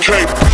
tape.